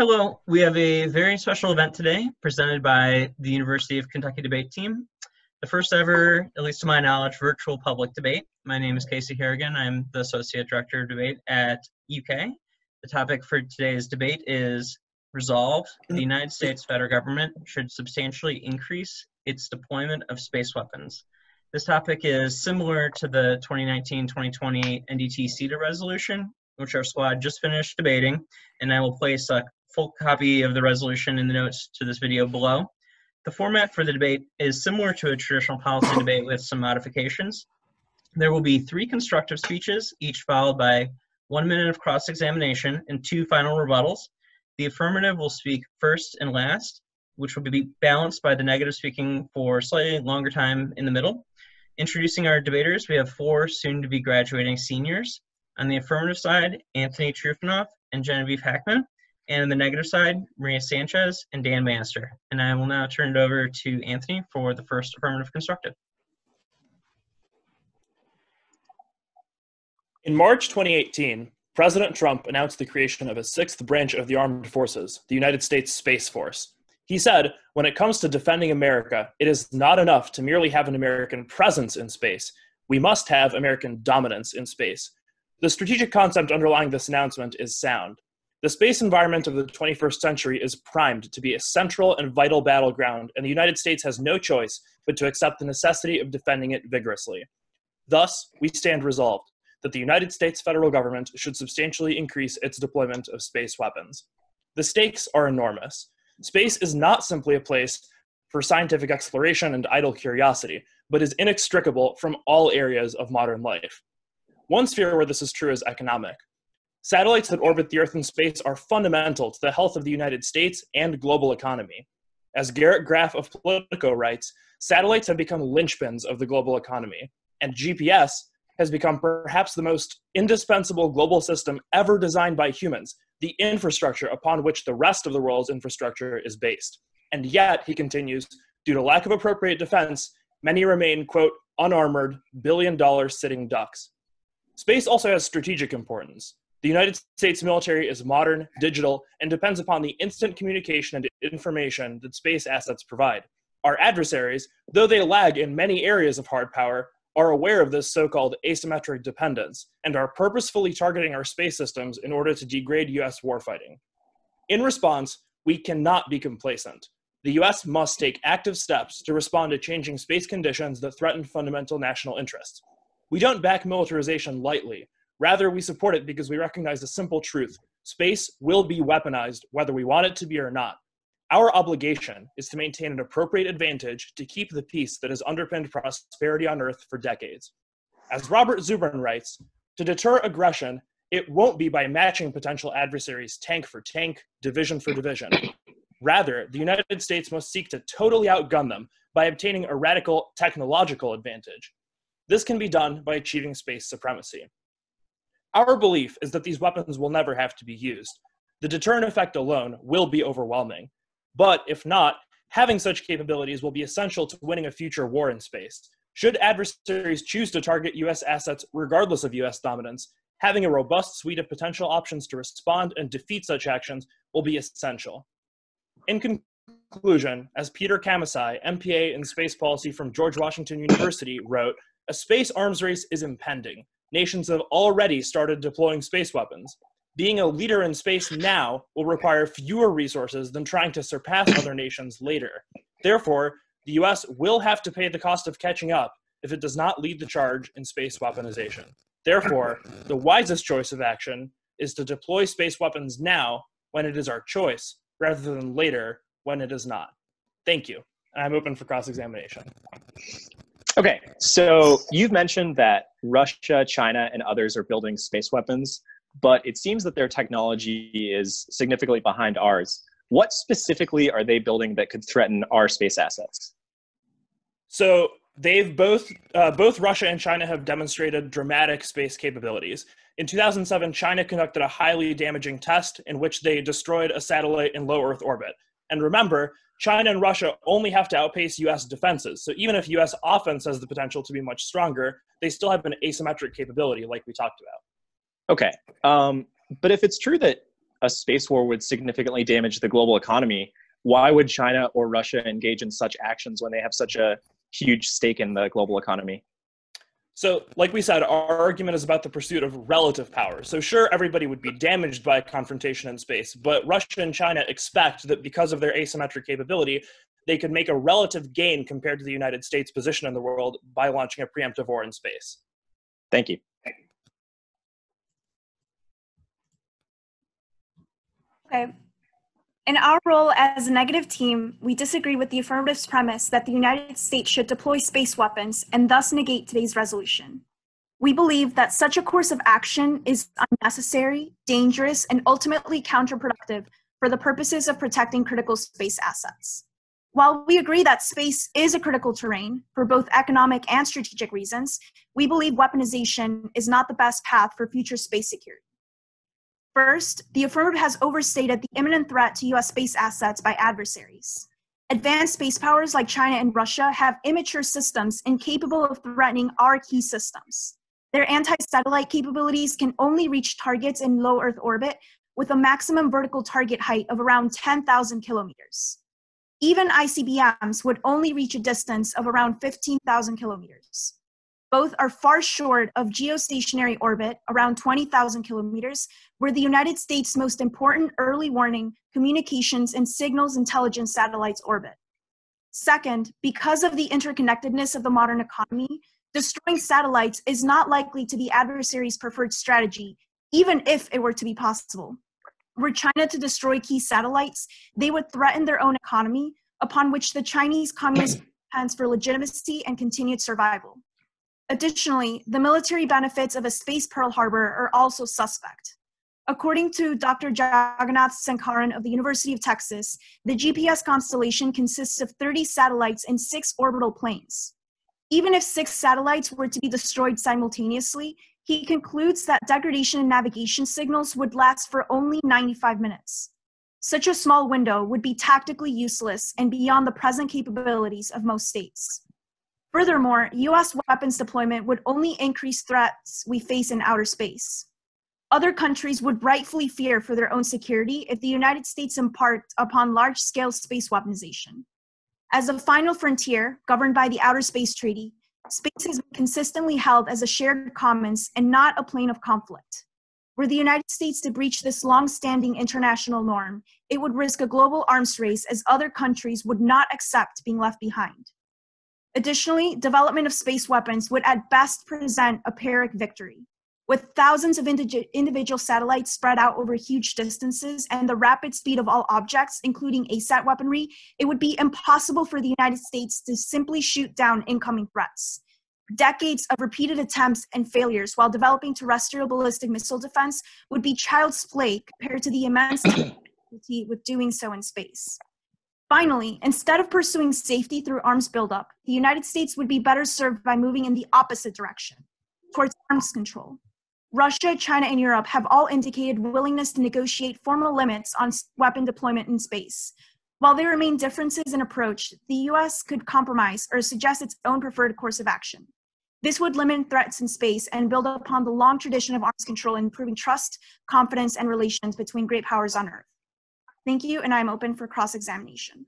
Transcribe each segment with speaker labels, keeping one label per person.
Speaker 1: Hello, we have a very special event today presented by the University of Kentucky debate team. The first ever, at least to my knowledge, virtual public debate. My name is Casey Harrigan. I'm the Associate Director of Debate at UK. The topic for today's debate is Resolve, the United States federal government should substantially increase its deployment of space weapons. This topic is similar to the 2019-2020 NDT CEDA resolution, which our squad just finished debating, and I will place a full copy of the resolution in the notes to this video below. The format for the debate is similar to a traditional policy debate with some modifications. There will be three constructive speeches, each followed by one minute of cross-examination and two final rebuttals. The affirmative will speak first and last, which will be balanced by the negative speaking for slightly longer time in the middle. Introducing our debaters, we have four soon-to-be graduating seniors. On the affirmative side, Anthony Trufanov and Genevieve Hackman and on the negative side, Maria Sanchez and Dan Bannister. And I will now turn it over to Anthony for the first affirmative constructive.
Speaker 2: In March 2018, President Trump announced the creation of a sixth branch of the armed forces, the United States Space Force. He said, when it comes to defending America, it is not enough to merely have an American presence in space. We must have American dominance in space. The strategic concept underlying this announcement is sound. The space environment of the 21st century is primed to be a central and vital battleground, and the United States has no choice but to accept the necessity of defending it vigorously. Thus, we stand resolved that the United States federal government should substantially increase its deployment of space weapons. The stakes are enormous. Space is not simply a place for scientific exploration and idle curiosity, but is inextricable from all areas of modern life. One sphere where this is true is economic. Satellites that orbit the Earth in space are fundamental to the health of the United States and global economy. As Garrett Graff of Politico writes, satellites have become linchpins of the global economy, and GPS has become perhaps the most indispensable global system ever designed by humans, the infrastructure upon which the rest of the world's infrastructure is based. And yet, he continues, due to lack of appropriate defense, many remain, quote, unarmored, billion dollar sitting ducks. Space also has strategic importance. The United States military is modern, digital, and depends upon the instant communication and information that space assets provide. Our adversaries, though they lag in many areas of hard power, are aware of this so called asymmetric dependence and are purposefully targeting our space systems in order to degrade US warfighting. In response, we cannot be complacent. The US must take active steps to respond to changing space conditions that threaten fundamental national interests. We don't back militarization lightly, Rather, we support it because we recognize the simple truth space will be weaponized whether we want it to be or not. Our obligation is to maintain an appropriate advantage to keep the peace that has underpinned prosperity on Earth for decades. As Robert Zubrin writes, to deter aggression, it won't be by matching potential adversaries tank for tank, division for division. Rather, the United States must seek to totally outgun them by obtaining a radical technological advantage. This can be done by achieving space supremacy. Our belief is that these weapons will never have to be used. The deterrent effect alone will be overwhelming. But if not, having such capabilities will be essential to winning a future war in space. Should adversaries choose to target US assets regardless of US dominance, having a robust suite of potential options to respond and defeat such actions will be essential. In conclusion, as Peter Kamisai, MPA in space policy from George Washington University, wrote, a space arms race is impending nations have already started deploying space weapons. Being a leader in space now will require fewer resources than trying to surpass other nations later. Therefore, the US will have to pay the cost of catching up if it does not lead the charge in space weaponization. Therefore, the wisest choice of action is to deploy space weapons now when it is our choice, rather than later when it is not. Thank you. And I'm open for cross examination.
Speaker 3: Okay, so you've mentioned that Russia, China, and others are building space weapons, but it seems that their technology is significantly behind ours. What specifically are they building that could threaten our space assets?
Speaker 2: So they've both uh, both Russia and China have demonstrated dramatic space capabilities. In 2007, China conducted a highly damaging test in which they destroyed a satellite in low Earth orbit. And remember, China and Russia only have to outpace US defenses. So even if US offense has the potential to be much stronger, they still have an asymmetric capability, like we talked about.
Speaker 3: Okay. Um, but if it's true that a space war would significantly damage the global economy, why would China or Russia engage in such actions when they have such a huge stake in the global economy?
Speaker 2: So, like we said, our argument is about the pursuit of relative power. So, sure, everybody would be damaged by a confrontation in space, but Russia and China expect that because of their asymmetric capability, they could make a relative gain compared to the United States' position in the world by launching a preemptive war in space.
Speaker 3: Thank you.
Speaker 4: Okay. In our role as a negative team, we disagree with the affirmative's premise that the United States should deploy space weapons and thus negate today's resolution. We believe that such a course of action is unnecessary, dangerous, and ultimately counterproductive for the purposes of protecting critical space assets. While we agree that space is a critical terrain for both economic and strategic reasons, we believe weaponization is not the best path for future space security. First, the affirmative has overstated the imminent threat to US space assets by adversaries. Advanced space powers like China and Russia have immature systems incapable of threatening our key systems. Their anti satellite capabilities can only reach targets in low Earth orbit with a maximum vertical target height of around 10,000 kilometers. Even ICBMs would only reach a distance of around 15,000 kilometers. Both are far short of geostationary orbit, around 20,000 kilometers, where the United States' most important early warning, communications, and signals intelligence satellites orbit. Second, because of the interconnectedness of the modern economy, destroying satellites is not likely to be adversaries' preferred strategy, even if it were to be possible. Were China to destroy key satellites, they would threaten their own economy, upon which the Chinese Communist depends for legitimacy and continued survival. Additionally, the military benefits of a space Pearl Harbor are also suspect. According to Dr. Jagannath Sankaran of the University of Texas, the GPS constellation consists of 30 satellites and six orbital planes. Even if six satellites were to be destroyed simultaneously, he concludes that degradation in navigation signals would last for only 95 minutes. Such a small window would be tactically useless and beyond the present capabilities of most states. Furthermore, US weapons deployment would only increase threats we face in outer space. Other countries would rightfully fear for their own security if the United States embarked upon large scale space weaponization. As a final frontier governed by the Outer Space Treaty, space has been consistently held as a shared commons and not a plane of conflict. Were the United States to breach this long standing international norm, it would risk a global arms race as other countries would not accept being left behind. Additionally, development of space weapons would at best present a Pyrrhic victory. With thousands of indig- individual satellites spread out over huge distances and the rapid speed of all objects, including ASAT weaponry, it would be impossible for the United States to simply shoot down incoming threats. Decades of repeated attempts and failures while developing terrestrial ballistic missile defense would be child's play compared to the immense difficulty with doing so in space. Finally, instead of pursuing safety through arms buildup, the United States would be better served by moving in the opposite direction, towards arms control. Russia, China, and Europe have all indicated willingness to negotiate formal limits on weapon deployment in space. While there remain differences in approach, the US could compromise or suggest its own preferred course of action. This would limit threats in space and build upon the long tradition of arms control in improving trust, confidence, and relations between great powers on Earth. Thank you, and I'm open for cross-examination.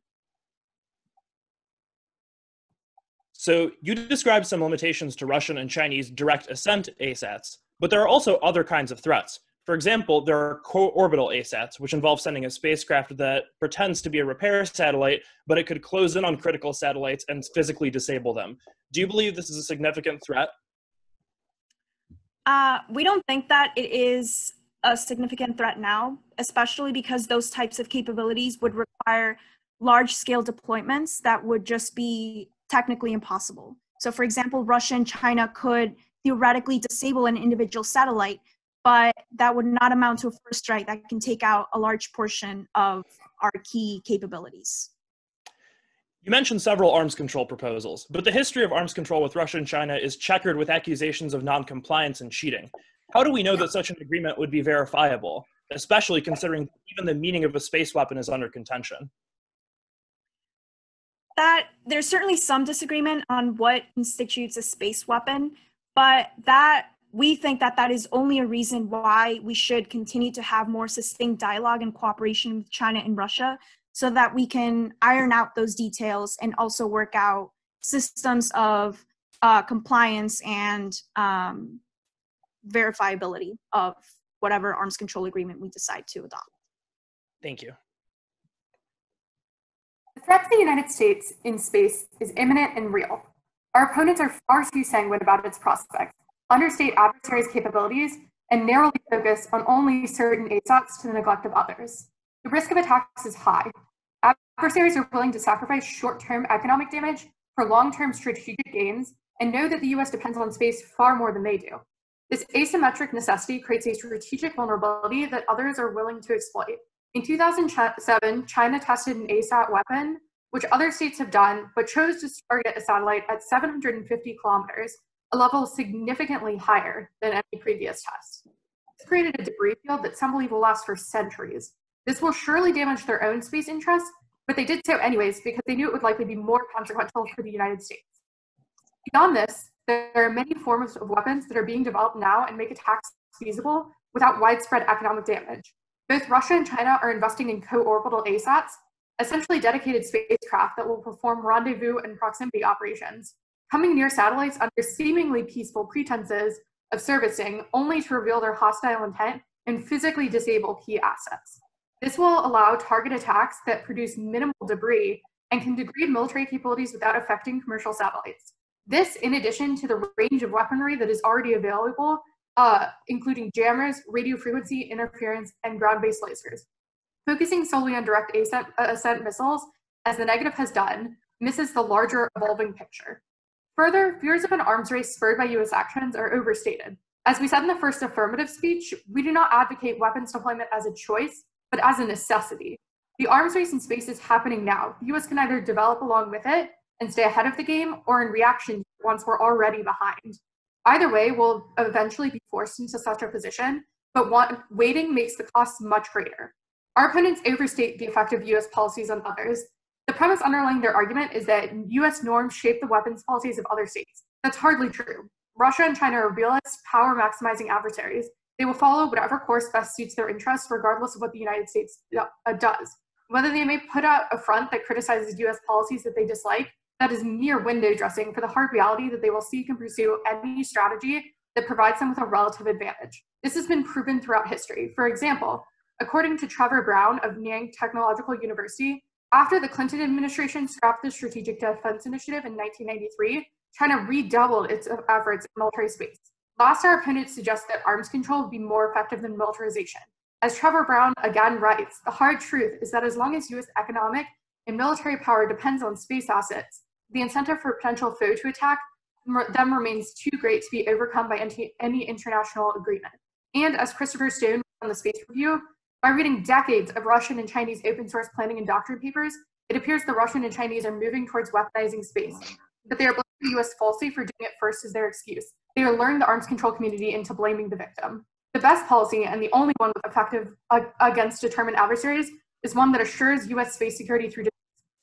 Speaker 2: So you described some limitations to Russian and Chinese direct ascent ASATs, but there are also other kinds of threats. For example, there are co-orbital ASATs, which involve sending a spacecraft that pretends to be a repair satellite, but it could close in on critical satellites and physically disable them. Do you believe this is a significant threat?
Speaker 4: Uh, we don't think that it is a significant threat now, especially because those types of capabilities would require large scale deployments that would just be technically impossible. So, for example, Russia and China could theoretically disable an individual satellite, but that would not amount to a first strike that can take out a large portion of our key capabilities.
Speaker 2: You mentioned several arms control proposals, but the history of arms control with Russia and China is checkered with accusations of noncompliance and cheating. How do we know that such an agreement would be verifiable, especially considering even the meaning of a space weapon is under contention?
Speaker 4: That there's certainly some disagreement on what constitutes a space weapon, but that we think that that is only a reason why we should continue to have more sustained dialogue and cooperation with China and Russia so that we can iron out those details and also work out systems of uh, compliance and um, verifiability of whatever arms control agreement we decide to adopt.
Speaker 2: Thank you.
Speaker 5: The threat to the United States in space is imminent and real. Our opponents are far too sanguine about its prospects, understate adversaries' capabilities, and narrowly focus on only certain ASATs to the neglect of others. The risk of attacks is high. Adversaries are willing to sacrifice short term economic damage for long term strategic gains and know that the US depends on space far more than they do. This asymmetric necessity creates a strategic vulnerability that others are willing to exploit. In 2007, China tested an ASAT weapon, which other states have done, but chose to target a satellite at 750 kilometers, a level significantly higher than any previous test. This created a debris field that some believe will last for centuries. This will surely damage their own space interests, but they did so anyways because they knew it would likely be more consequential for the United States. Beyond this, there are many forms of weapons that are being developed now and make attacks feasible without widespread economic damage. Both Russia and China are investing in co-orbital ASATs, essentially dedicated spacecraft that will perform rendezvous and proximity operations, coming near satellites under seemingly peaceful pretenses of servicing, only to reveal their hostile intent and physically disable key assets. This will allow target attacks that produce minimal debris and can degrade military capabilities without affecting commercial satellites. This, in addition to the range of weaponry that is already available, uh, including jammers, radio frequency interference, and ground-based lasers. Focusing solely on direct ascent, uh, ascent missiles, as the negative has done, misses the larger evolving picture. Further, fears of an arms race spurred by US actions are overstated. As we said in the first affirmative speech, we do not advocate weapons deployment as a choice, but as a necessity. The arms race in space is happening now. The US can either develop along with it and stay ahead of the game, or in reaction once we're already behind. Either way, we'll eventually be forced into such a position, but waiting makes the costs much greater. Our opponents overstate the effect of US policies on others. The premise underlying their argument is that US norms shape the weapons policies of other states. That's hardly true. Russia and China are realist, power maximizing adversaries, they will follow whatever course best suits their interests, regardless of what the United States uh, does. Whether they may put out a front that criticizes US policies that they dislike, that is mere window dressing for the hard reality that they will seek and pursue any strategy that provides them with a relative advantage. This has been proven throughout history. For example, according to Trevor Brown of Nanyang Technological University, after the Clinton administration scrapped the Strategic Defense Initiative in 1993, China redoubled its efforts in military space. Last, our opponents suggest that arms control would be more effective than militarization. As Trevor Brown again writes, the hard truth is that as long as US economic and military power depends on space assets, the incentive for potential foe to attack them remains too great to be overcome by any international agreement. And as Christopher Stone on the Space Review, by reading decades of Russian and Chinese open source planning and doctrine papers, it appears the Russian and Chinese are moving towards weaponizing space, but they are blaming the US falsely for doing it first as their excuse. They are luring the arms control community into blaming the victim. The best policy, and the only one effective uh, against determined adversaries, is one that assures US space security through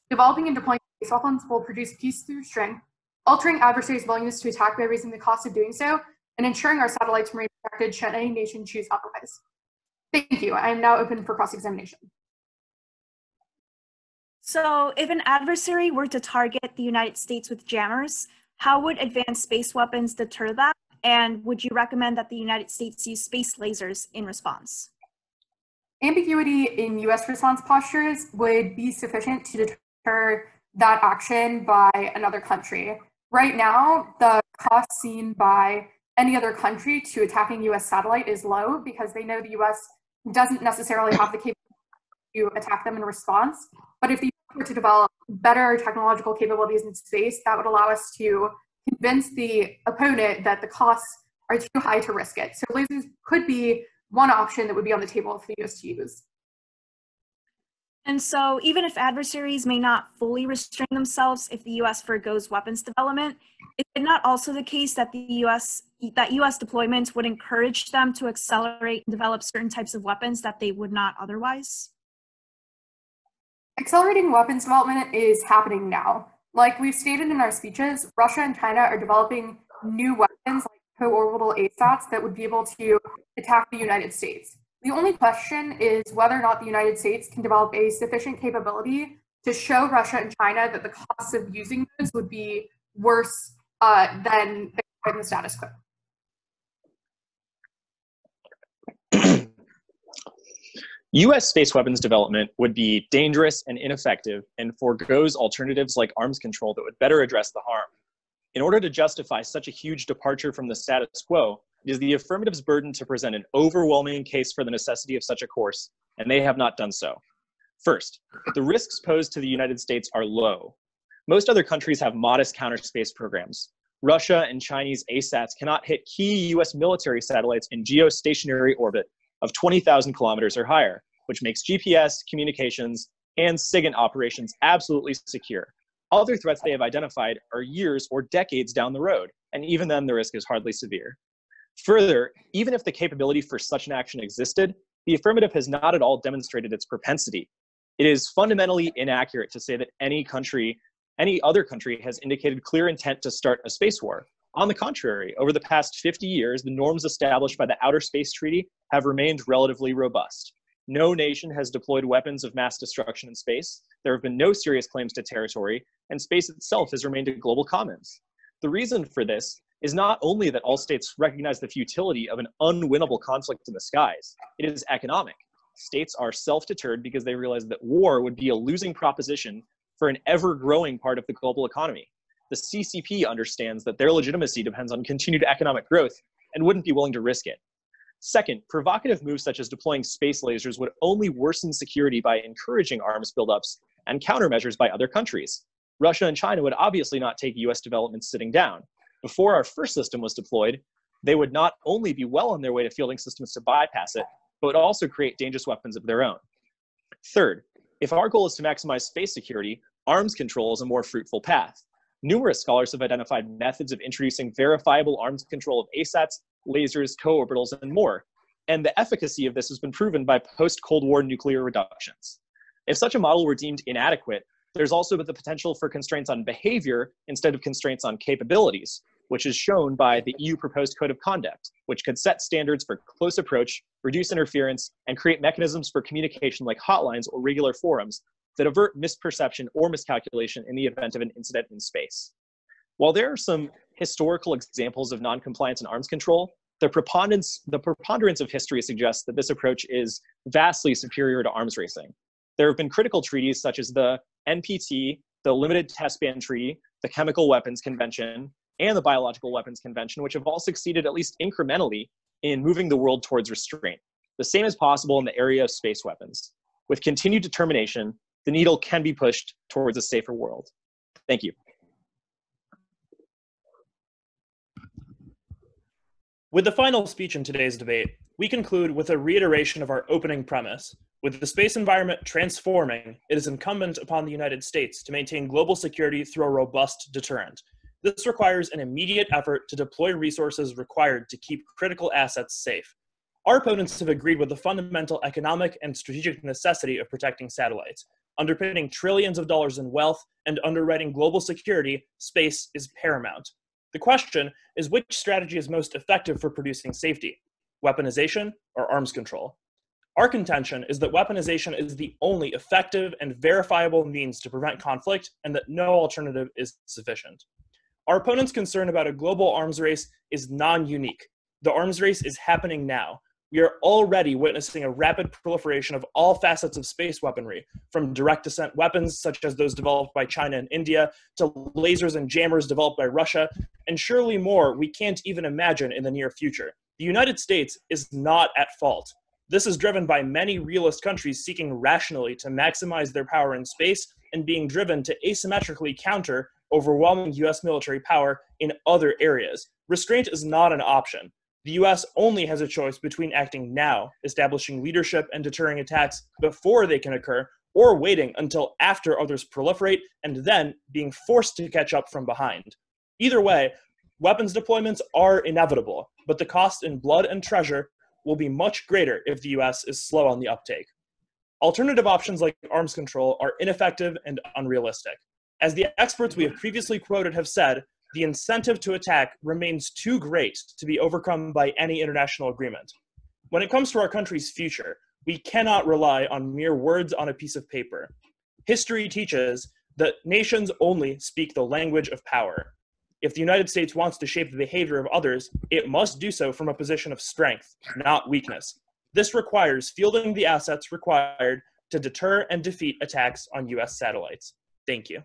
Speaker 5: developing and deploying weapons will produce peace through strength, altering adversaries' willingness to attack by raising the cost of doing so, and ensuring our satellites remain protected should any nation choose otherwise. Thank you. I am now open for cross-examination.
Speaker 4: So if an adversary were to target the United States with jammers, how would advanced space weapons deter that? And would you recommend that the United States use space lasers in response?
Speaker 5: Ambiguity in US response postures would be sufficient to deter that action by another country. Right now, the cost seen by any other country to attacking US satellite is low because they know the US doesn't necessarily have the capability to attack them in response. But if the were to develop better technological capabilities in space, that would allow us to convince the opponent that the costs are too high to risk it. So lasers could be one option that would be on the table for the US to use.
Speaker 4: And so even if adversaries may not fully restrain themselves if the US forgoes weapons development, is it not also the case that the US that US deployments would encourage them to accelerate and develop certain types of weapons that they would not otherwise?
Speaker 5: Accelerating weapons development is happening now. Like we've stated in our speeches, Russia and China are developing new weapons like co-orbital ASATs that would be able to attack the United States. The only question is whether or not the United States can develop a sufficient capability to show Russia and China that the costs of using those would be worse uh, than the status quo.
Speaker 3: US space weapons development would be dangerous and ineffective and foregoes alternatives like arms control that would better address the harm. In order to justify such a huge departure from the status quo, it is the affirmative's burden to present an overwhelming case for the necessity of such a course, and they have not done so. First, the risks posed to the United States are low. Most other countries have modest counter space programs. Russia and Chinese ASATs cannot hit key US military satellites in geostationary orbit of 20,000 kilometers or higher, which makes GPS, communications, and SIGINT operations absolutely secure. Other threats they have identified are years or decades down the road, and even then the risk is hardly severe. Further, even if the capability for such an action existed, the affirmative has not at all demonstrated its propensity. It is fundamentally inaccurate to say that any country, any other country, has indicated clear intent to start a space war. On the contrary, over the past 50 years, the norms established by the Outer Space Treaty have remained relatively robust. No nation has deployed weapons of mass destruction in space. There have been no serious claims to territory, and space itself has remained a global commons. The reason for this is not only that all states recognize the futility of an unwinnable conflict in the skies, it is economic. States are self deterred because they realize that war would be a losing proposition for an ever growing part of the global economy. The CCP understands that their legitimacy depends on continued economic growth and wouldn't be willing to risk it. Second, provocative moves such as deploying space lasers would only worsen security by encouraging arms buildups and countermeasures by other countries. Russia and China would obviously not take US developments sitting down. Before our first system was deployed, they would not only be well on their way to fielding systems to bypass it, but also create dangerous weapons of their own. Third, if our goal is to maximize space security, arms control is a more fruitful path. Numerous scholars have identified methods of introducing verifiable arms control of ASATs lasers, co-orbitals, and more. And the efficacy of this has been proven by post-Cold War nuclear reductions. If such a model were deemed inadequate, there's also the potential for constraints on behavior instead of constraints on capabilities, which is shown by the EU proposed code of conduct, which could set standards for close approach, reduce interference, and create mechanisms for communication like hotlines or regular forums that avert misperception or miscalculation in the event of an incident in space. While there are some historical examples of noncompliance in arms control, the preponderance, the preponderance of history suggests that this approach is vastly superior to arms racing. There have been critical treaties such as the NPT, the Limited Test Ban Treaty, the Chemical Weapons Convention, and the Biological Weapons Convention, which have all succeeded at least incrementally in moving the world towards restraint. The same is possible in the area of space weapons. With continued determination, the needle can be pushed towards a safer world. Thank you.
Speaker 2: With the final speech in today's debate, we conclude with a reiteration of our opening premise. With the space environment transforming, it is incumbent upon the United States to maintain global security through a robust deterrent. This requires an immediate effort to deploy resources required to keep critical assets safe. Our opponents have agreed with the fundamental economic and strategic necessity of protecting satellites. Underpinning trillions of dollars in wealth and underwriting global security, space is paramount. The question is which strategy is most effective for producing safety, weaponization or arms control? Our contention is that weaponization is the only effective and verifiable means to prevent conflict and that no alternative is sufficient. Our opponent's concern about a global arms race is non unique. The arms race is happening now, we are already witnessing a rapid proliferation of all facets of space weaponry, from direct ascent weapons such as those developed by China and India, to lasers and jammers developed by Russia, and surely more we can't even imagine in the near future. The United States is not at fault. This is driven by many realist countries seeking rationally to maximize their power in space and being driven to asymmetrically counter overwhelming US military power in other areas. Restraint is not an option. The US only has a choice between acting now, establishing leadership and deterring attacks before they can occur, or waiting until after others proliferate and then being forced to catch up from behind. Either way, weapons deployments are inevitable, but the cost in blood and treasure will be much greater if the US is slow on the uptake. Alternative options like arms control are ineffective and unrealistic. As the experts we have previously quoted have said, the incentive to attack remains too great to be overcome by any international agreement. When it comes to our country's future, we cannot rely on mere words on a piece of paper. History teaches that nations only speak the language of power. If the United States wants to shape the behavior of others, it must do so from a position of strength, not weakness. This requires fielding the assets required to deter and defeat attacks on US satellites. Thank you.